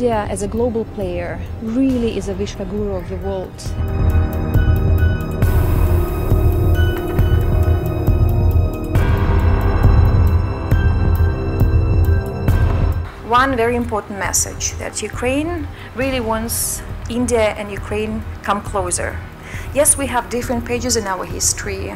India as a global player really is a Vishwaguru of the world. one very important message that Ukraine really wants India and Ukraine come closer. Yes, we have different pages in our history,